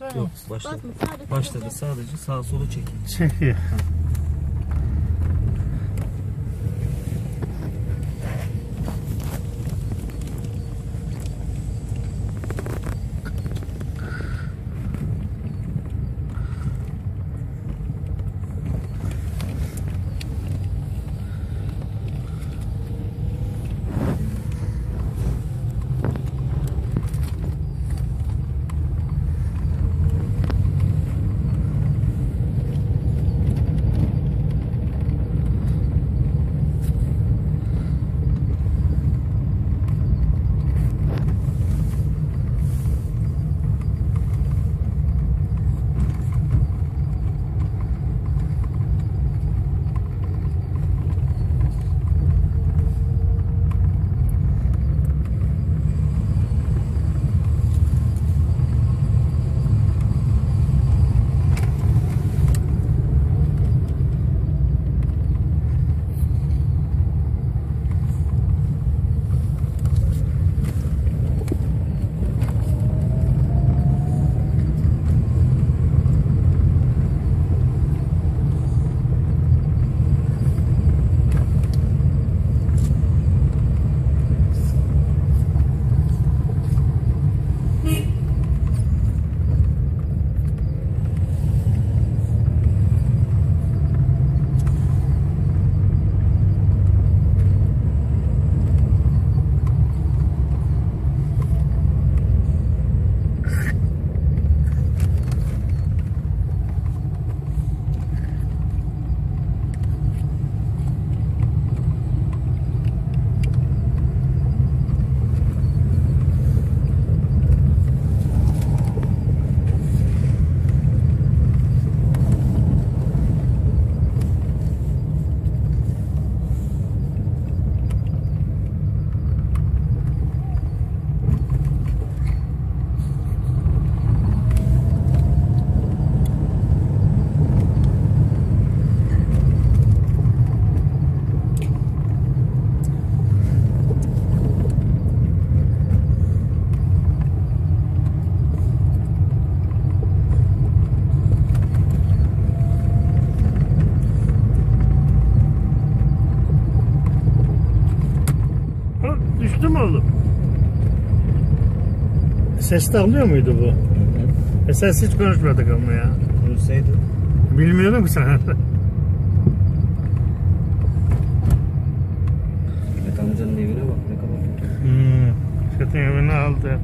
Yok başladı. Başladı sadece sağ solu çekin. Çekiyor. Düştü mü oğlum? Ses de alıyor muydu bu? E ses hiç konuşmadık ama ya. Konuşsaydı. Bilmiyorum ki sen. Mehmet amcanın evine bak ne kadar kötü. hmm. Çetin evini aldı.